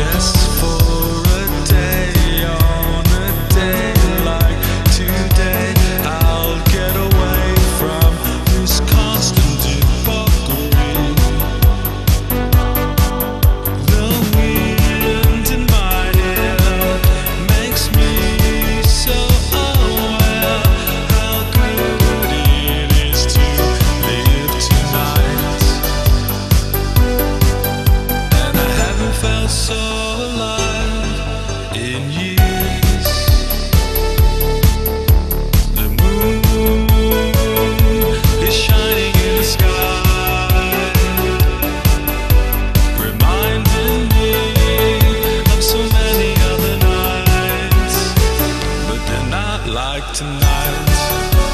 Yes. night